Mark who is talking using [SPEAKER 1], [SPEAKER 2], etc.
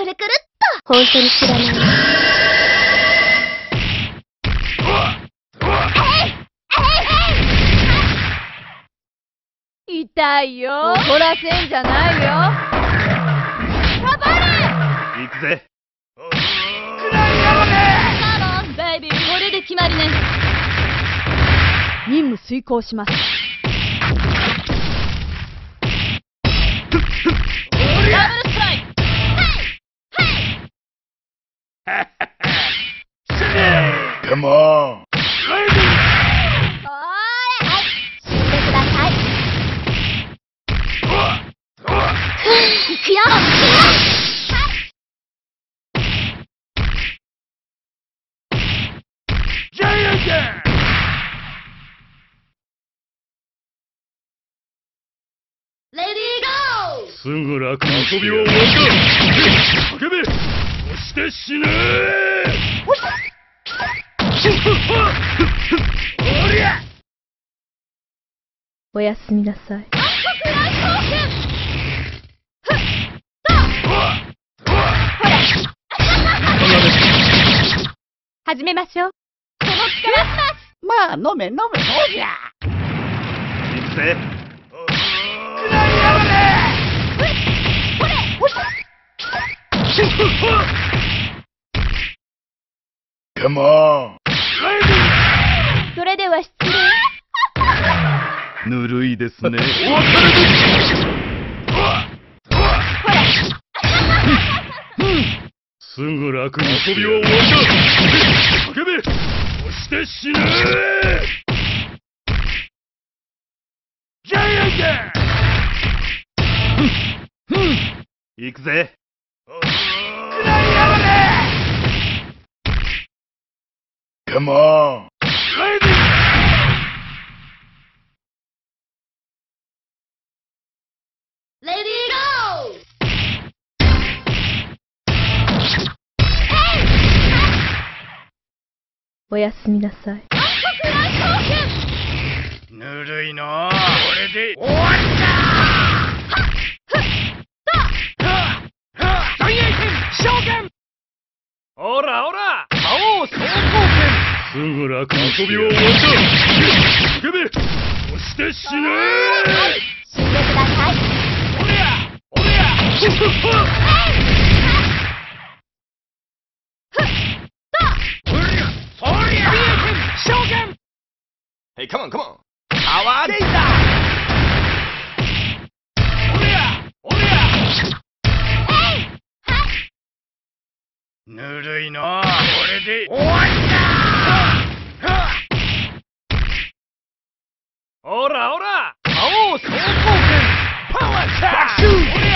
[SPEAKER 1] くるくるっと本当に知らない
[SPEAKER 2] 痛いよ。怒らせんじゃないよ。
[SPEAKER 1] サバレ
[SPEAKER 3] 行くぜ。
[SPEAKER 2] カモンベイビーこれで決まりね。任務遂行します
[SPEAKER 3] Come on!
[SPEAKER 1] おーいはい死んでください行くよ
[SPEAKER 3] ジャイアント
[SPEAKER 1] レディーゴー
[SPEAKER 3] すぐ楽に遊びは終わりだ叫べ。そして死ね。お
[SPEAKER 2] やすみなさい始めましょう
[SPEAKER 4] まあ、飲め飲め、そうじゃ。
[SPEAKER 3] 行くぜ Come on!
[SPEAKER 2] それでは失礼。
[SPEAKER 3] ぬるいですね。すぐ楽に遊びは終わりだ叫べ。そして死ねジャイアント行くぜ Come on!
[SPEAKER 1] Lady Go!
[SPEAKER 2] おやすみなさい。
[SPEAKER 3] ぬるいな。これで。終わった。大英戦召喚おらおら魔王総攻すぐ楽に遊びは終わった叫べそして死ね
[SPEAKER 1] 死んでください
[SPEAKER 3] おりゃおりゃおりゃおりゃ召喚
[SPEAKER 5] Hey, come on, come on.
[SPEAKER 3] パワーレイザーおりゃおりゃ Ora, ora! Oh, so Power attack!